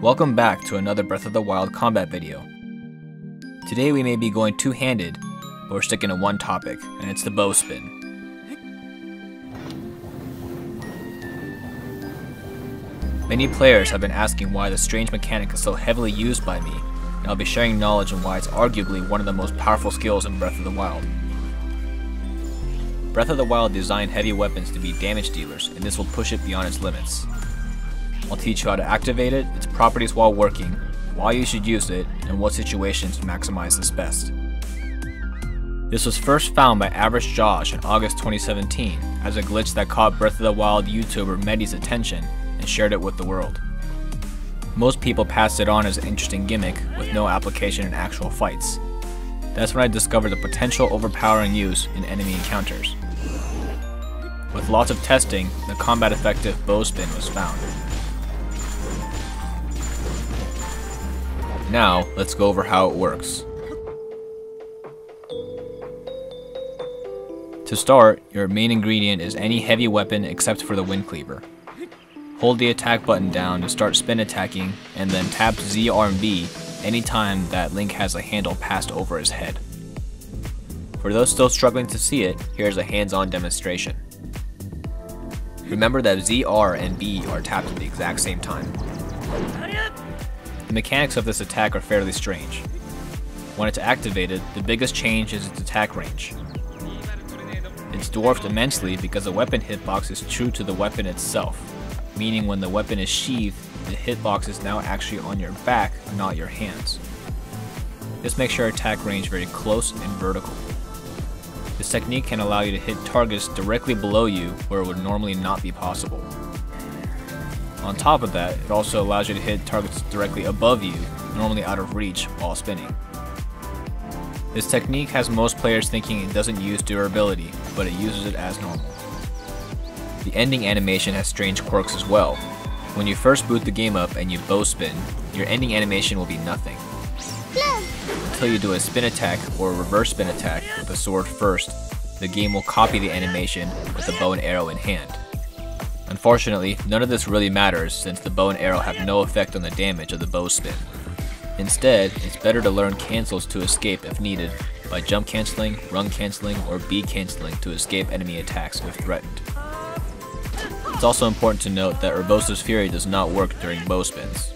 Welcome back to another Breath of the Wild combat video. Today we may be going two-handed, but we're sticking to one topic, and it's the bow spin. Many players have been asking why the strange mechanic is so heavily used by me, and I'll be sharing knowledge on why it's arguably one of the most powerful skills in Breath of the Wild. Breath of the Wild designed heavy weapons to be damage dealers, and this will push it beyond its limits. I'll teach you how to activate it, its properties while working, why you should use it, and what situations to maximize this best. This was first found by Average Josh in August 2017 as a glitch that caught Breath of the Wild YouTuber Medi's attention and shared it with the world. Most people passed it on as an interesting gimmick with no application in actual fights. That's when I discovered the potential overpowering use in enemy encounters. With lots of testing, the combat effective bow spin was found. Now, let's go over how it works. To start, your main ingredient is any heavy weapon except for the Wind Cleaver. Hold the attack button down to start spin attacking, and then tap Z, R, and B anytime that Link has a handle passed over his head. For those still struggling to see it, here's a hands-on demonstration. Remember that Z, R, and B are tapped at the exact same time. The mechanics of this attack are fairly strange. When it's activated, the biggest change is its attack range. It's dwarfed immensely because the weapon hitbox is true to the weapon itself, meaning when the weapon is sheathed, the hitbox is now actually on your back, not your hands. This makes your attack range very close and vertical. This technique can allow you to hit targets directly below you where it would normally not be possible. On top of that, it also allows you to hit targets directly above you, normally out of reach, while spinning. This technique has most players thinking it doesn't use durability, but it uses it as normal. The ending animation has strange quirks as well. When you first boot the game up and you bow spin, your ending animation will be nothing. Until you do a spin attack or a reverse spin attack with the sword first, the game will copy the animation with the bow and arrow in hand. Unfortunately, none of this really matters since the bow and arrow have no effect on the damage of the bow spin. Instead, it's better to learn cancels to escape if needed, by jump canceling, run canceling, or B canceling to escape enemy attacks if threatened. It's also important to note that Urbosa's Fury does not work during bow spins.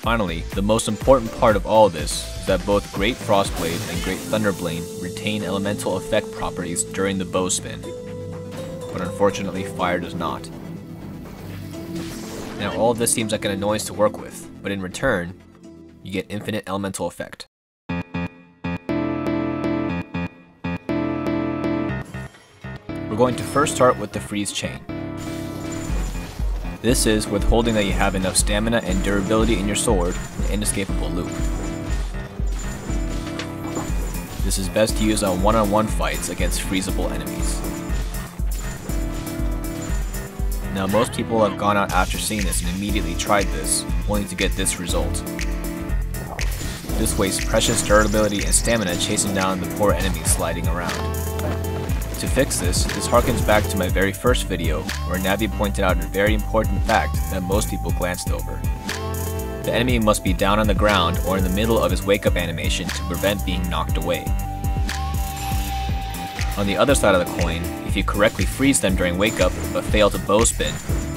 Finally, the most important part of all this is that both Great Frostblade and Great Thunderblade retain elemental effect properties during the bow spin, but unfortunately fire does not. Now all of this seems like an annoyance to work with, but in return, you get infinite elemental effect. We're going to first start with the freeze chain. This is withholding that you have enough stamina and durability in your sword, an inescapable loop. This is best used on one-on-one -on -one fights against freezable enemies. Now most people have gone out after seeing this and immediately tried this, only to get this result. This wastes precious durability and stamina chasing down the poor enemies sliding around. To fix this, this harkens back to my very first video, where Navi pointed out a very important fact that most people glanced over. The enemy must be down on the ground or in the middle of his wake up animation to prevent being knocked away. On the other side of the coin, if you correctly freeze them during wake up but fail to bow spin,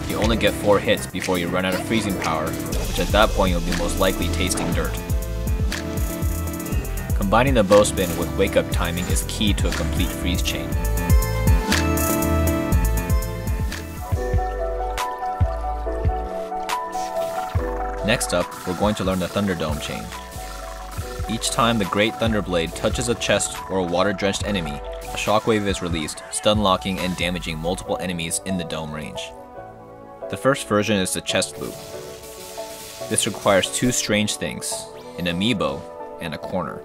you only get 4 hits before you run out of freezing power, which at that point you'll be most likely tasting dirt. Combining the bow spin with wake up timing is key to a complete freeze chain. Next up, we're going to learn the Thunderdome chain. Each time the Great Thunderblade touches a chest or a water-drenched enemy, a shockwave is released, stun locking and damaging multiple enemies in the dome range. The first version is the chest loop. This requires two strange things, an amiibo and a corner.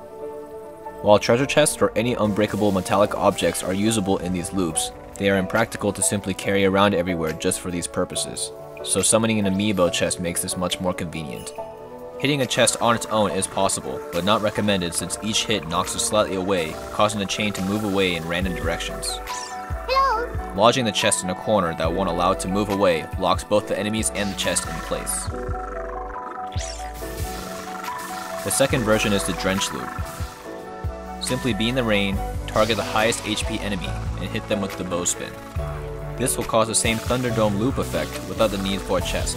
While treasure chests or any unbreakable metallic objects are usable in these loops, they are impractical to simply carry around everywhere just for these purposes, so summoning an amiibo chest makes this much more convenient. Hitting a chest on its own is possible, but not recommended since each hit knocks it slightly away, causing the chain to move away in random directions. Hello. Lodging the chest in a corner that won't allow it to move away locks both the enemies and the chest in place. The second version is the Drench loop. Simply be in the rain, target the highest HP enemy, and hit them with the bow spin. This will cause the same Thunderdome loop effect without the need for a chest.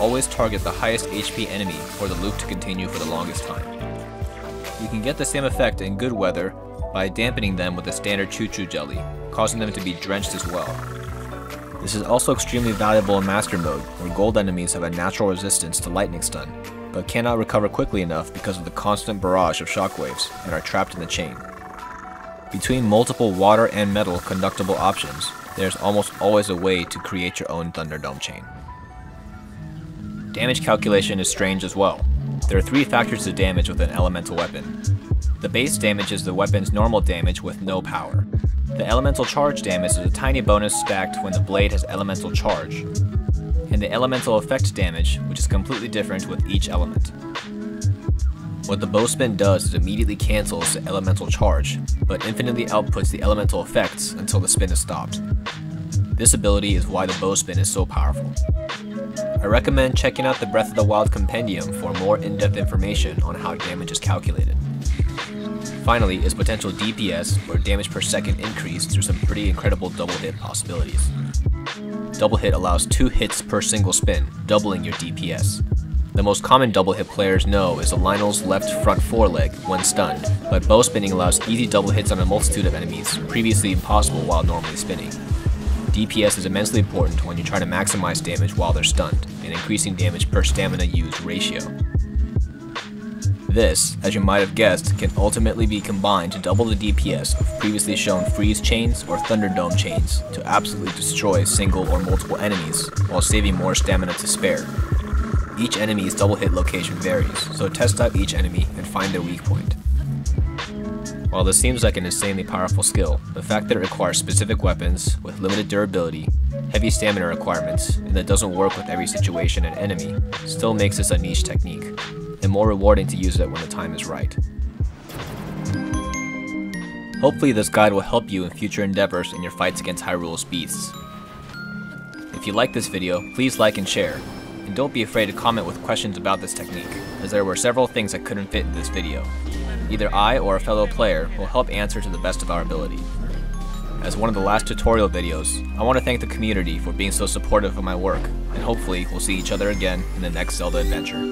Always target the highest HP enemy for the loop to continue for the longest time. You can get the same effect in good weather by dampening them with a standard Chuchu jelly, causing them to be drenched as well. This is also extremely valuable in Master Mode, where gold enemies have a natural resistance to lightning stun, but cannot recover quickly enough because of the constant barrage of shockwaves and are trapped in the chain. Between multiple water and metal conductible options, there's almost always a way to create your own Thunderdome chain. Damage calculation is strange as well. There are three factors to damage with an elemental weapon. The base damage is the weapon's normal damage with no power. The elemental charge damage is a tiny bonus stacked when the blade has elemental charge. And the elemental effect damage, which is completely different with each element. What the bowspin does is immediately cancels the elemental charge, but infinitely outputs the elemental effects until the spin is stopped. This ability is why the bowspin is so powerful. I recommend checking out the Breath of the Wild Compendium for more in-depth information on how damage is calculated. Finally is potential DPS, or damage per second increase through some pretty incredible double hit possibilities. Double hit allows 2 hits per single spin, doubling your DPS. The most common double hit players know is the Lynel's left front foreleg when stunned, but bow spinning allows easy double hits on a multitude of enemies, previously impossible while normally spinning. DPS is immensely important when you try to maximize damage while they're stunned, and increasing damage per stamina used ratio. This, as you might have guessed, can ultimately be combined to double the DPS of previously shown freeze chains or thunderdome chains to absolutely destroy single or multiple enemies while saving more stamina to spare. Each enemy's double hit location varies, so test out each enemy and find their weak point. While this seems like an insanely powerful skill, the fact that it requires specific weapons with limited durability, heavy stamina requirements, and that doesn't work with every situation and enemy still makes this a niche technique and more rewarding to use it when the time is right. Hopefully this guide will help you in future endeavors in your fights against Hyrule's beasts. If you like this video, please like and share, and don't be afraid to comment with questions about this technique, as there were several things I couldn't fit in this video. Either I or a fellow player will help answer to the best of our ability. As one of the last tutorial videos, I want to thank the community for being so supportive of my work, and hopefully we'll see each other again in the next Zelda adventure.